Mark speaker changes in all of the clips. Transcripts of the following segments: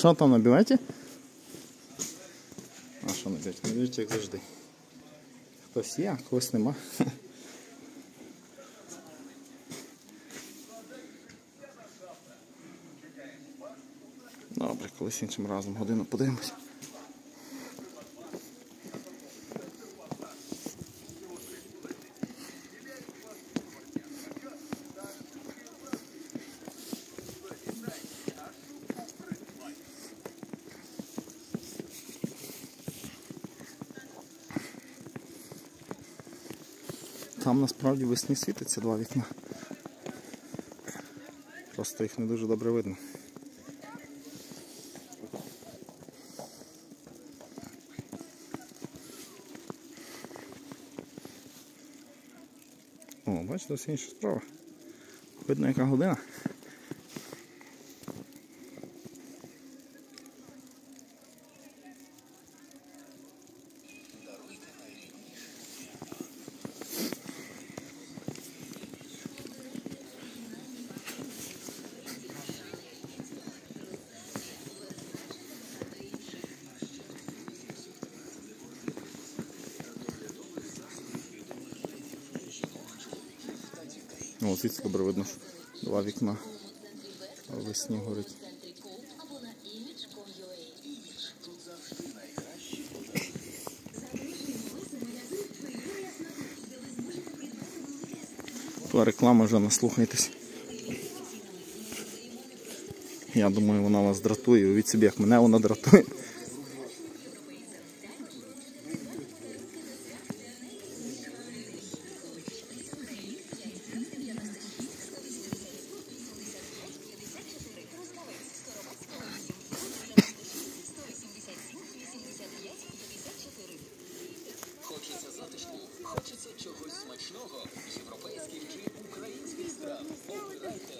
Speaker 1: Що там на білеті? А що на білеті? На білеті як завжди. Хтось є, а когось нема. Добре, колись іншим разом годину подивимось. Там насправді весні світиться два вікна. Просто їх не дуже добре видно. О, бачите, ось інша справа. Видно, яка година. О, звідси добре видно, що два вікна весні горить. Та реклама вже наслухайтесь. Я думаю, вона вас дратує. Уявіть собі, як мене вона дратує.
Speaker 2: Смачного. Європейських чи українських страв. Обирайте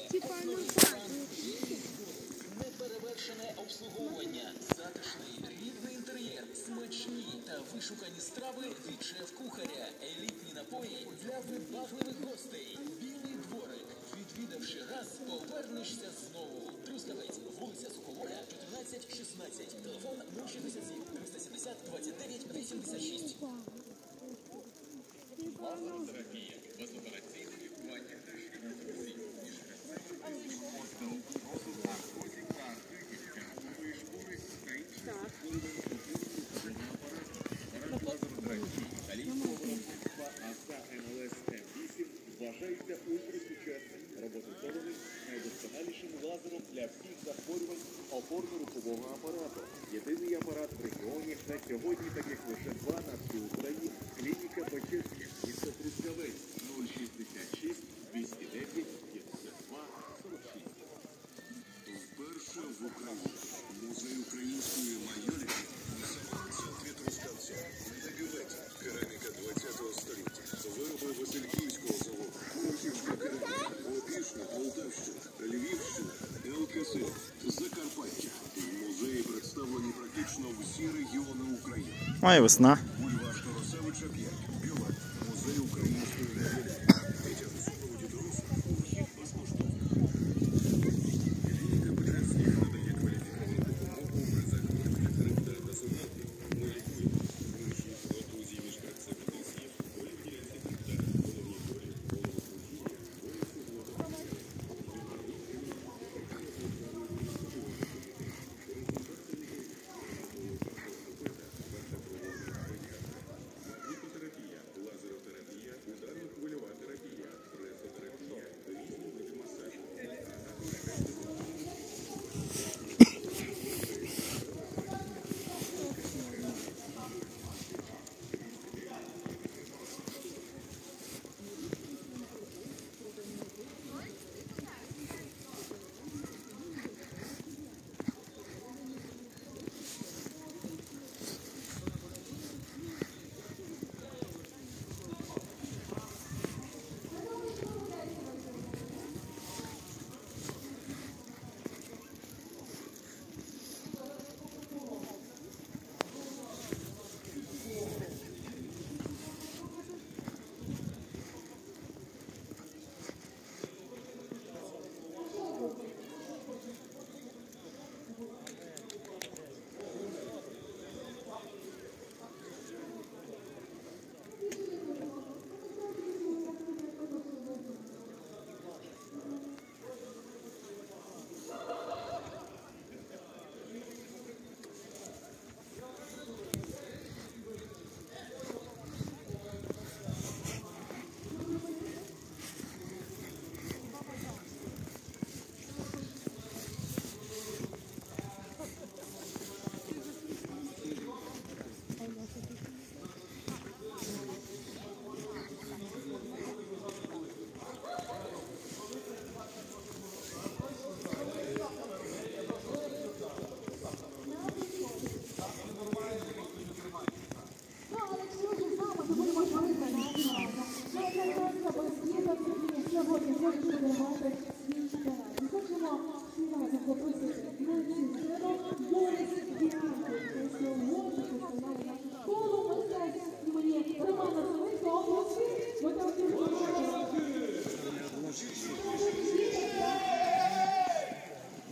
Speaker 2: неперевершене обслуговування, затишний рідний інтер'єр, смачні та вишукані страви від шеф-кухаря, елітні напої для вибагливих гостей. Білий дворик. Відвідавши раз, повернешся знову. Трускавець, вулиця Суховоля, 1416. Телефон 067 370 29 86.
Speaker 3: Опорно-рухового апарату. Єдиний апарат в регіоні на сьогодні таких лише два
Speaker 4: України.
Speaker 1: Має весна.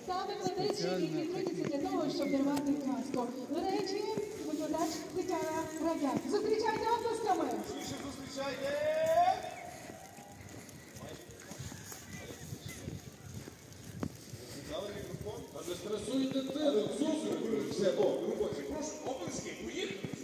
Speaker 4: Саме кладачі, які крутяться для того, щоб дарувати казку. До речі, викладач Тетяна Радяк. Зустрічайте обласками! Зустрічайте! c'est bon. Nous,
Speaker 5: on dit, on
Speaker 6: peut.